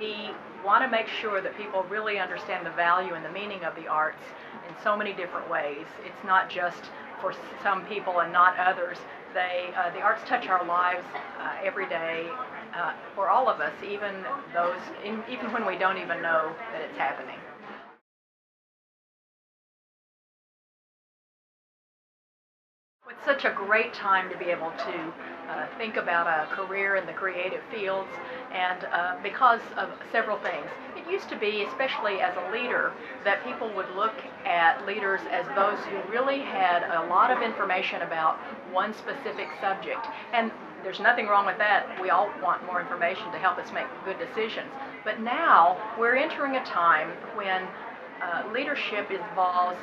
we want to make sure that people really understand the value and the meaning of the arts in so many different ways. It's not just for some people and not others. They, uh, the arts touch our lives uh, every day uh, for all of us, even those, in, even when we don't even know that it's happening. It's such a great time to be able to uh, think about a career in the creative fields, and uh, because of several things. It used to be, especially as a leader, that people would look at leaders as those who really had a lot of information about one specific subject. And there's nothing wrong with that. We all want more information to help us make good decisions. But now we're entering a time when uh, leadership involves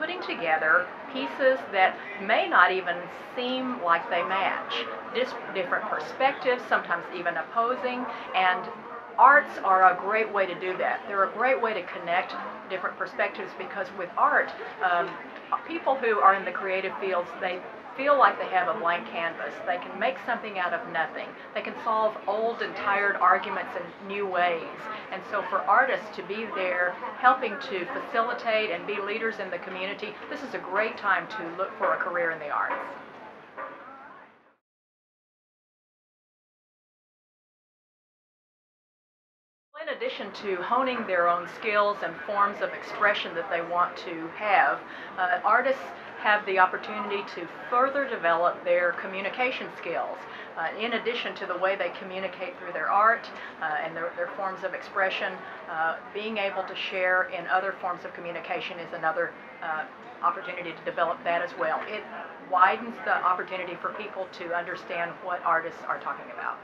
putting together pieces that may not even seem like they match. Just different perspectives, sometimes even opposing, and arts are a great way to do that. They're a great way to connect different perspectives because with art, um, people who are in the creative fields, they feel like they have a blank canvas. They can make something out of nothing. They can solve old and tired arguments in new ways. And so for artists to be there helping to facilitate and be leaders in the community, this is a great time to look for a career in the arts. In addition to honing their own skills and forms of expression that they want to have, uh, artists have the opportunity to further develop their communication skills. Uh, in addition to the way they communicate through their art uh, and their, their, forms of expression, uh, being able to share in other forms of communication is another uh, opportunity to develop that as well. It widens the opportunity for people to understand what artists are talking about.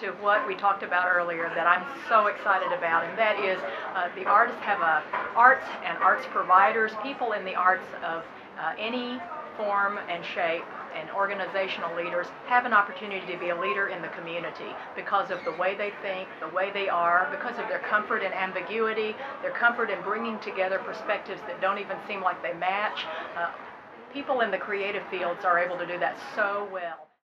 To what we talked about earlier that I'm so excited about, and that is uh, the artists have a arts and arts providers, people in the arts of uh, any form and shape and organizational leaders have an opportunity to be a leader in the community because of the way they think, the way they are, because of their comfort in ambiguity, their comfort in bringing together perspectives that don't even seem like they match. Uh, people in the creative fields are able to do that so well.